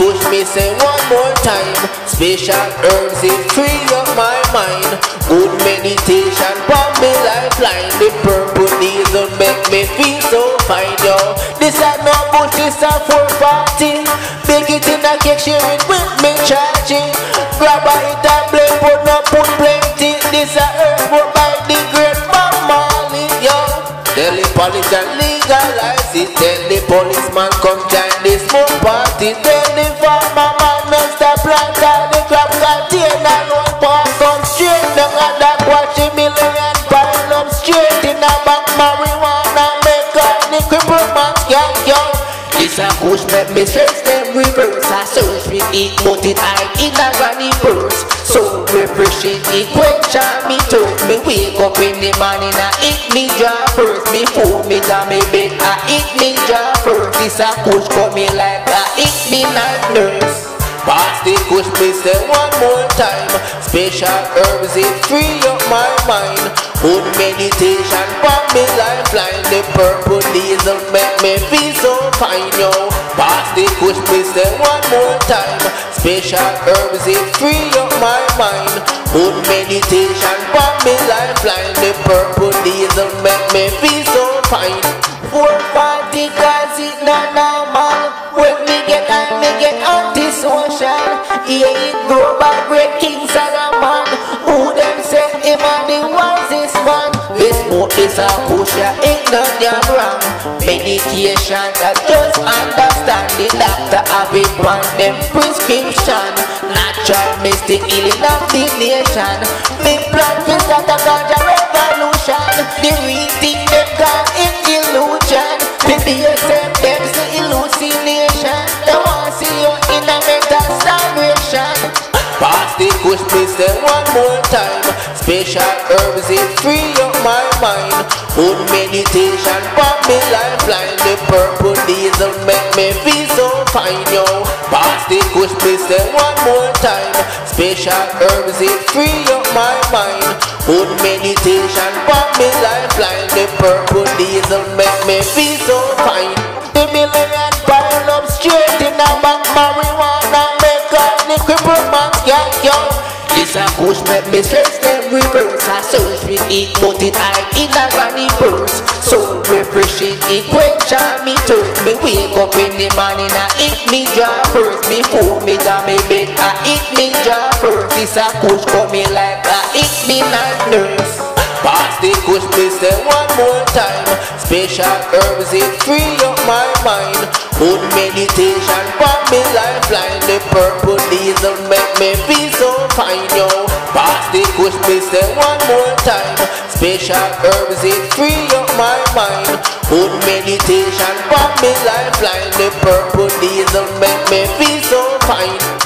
Kush me say one more time. Special herbs it free up my mind. Good meditation for me lifeline. The purple diesel make me feel so fine, yo. This a no bush, this a four party. Bake it in a cake, share it with me, charging. Grab a hit a blade, put no put plenty. This a herb by the great Marley, yo. Tell police and legalize the policeman come join this smoke party. Tell the farmer man Mr. Planter the crop container road park come straight a push make me stress them reverse I search me it but it hide in a granny purse. So refreshing it on me toes Me wake up in the morning I eat me jaw first Me food me down me bed I eat me jaw first This a push for me like I eat me night nurse. Pass the kush, me say one more time. Special herbs, it free up my mind Good meditation for me lifeline The purple diesel make me feel so fine, yo. Pass the kush, me say one more time. Special herbs, it free up my mind. Good meditation for me lifeline The purple diesel make me feel so fine. Four party cause it not normal. When me get high, me get antisocial Yeah, it grow by great Smoke a push, ya none damn wrong. Medication that just understand The doctor have it on them prescription Natural mystic healing of the nation. Me plan to start a ganja revolution The real thing them got in illusion. The BSM them say hallucination. They want see you in a mental starvation Pass the kush, me say one more time. Special herbs, it free up my mind. Good meditation for me lifeline. The purple diesel make me feel so fine, yo. Pass the kush, me say one more time. Special herbs, it free up my mind. Good meditation for me lifeline. The purple diesel make me feel so fine. The million pile up straight in a bank marijuana This a push make me stress them. Reverse I search with it but it hide in a granny purse So refreshing it on me toes Me wake up in the morning I eat me jaw first Me food me down me bed I eat me jaw first This a push for me like I eat me night nurse Pass the kush, me say one more time. Special herbs, it free up my mind Good meditation for me lifeline The purple diesel make me feel so fine, yo. Pass the kush, me say one more time. Special herbs, it free up my mind. Good meditation for me lifeline The purple diesel make me feel so fine